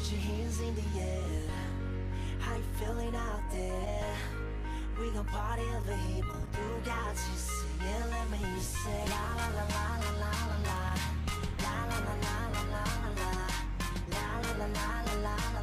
Put your hands in the air How you feeling out there? We gon' party over here But you got to see Yeah, let me say La la la la la la la la La la la la la la la La la la la la la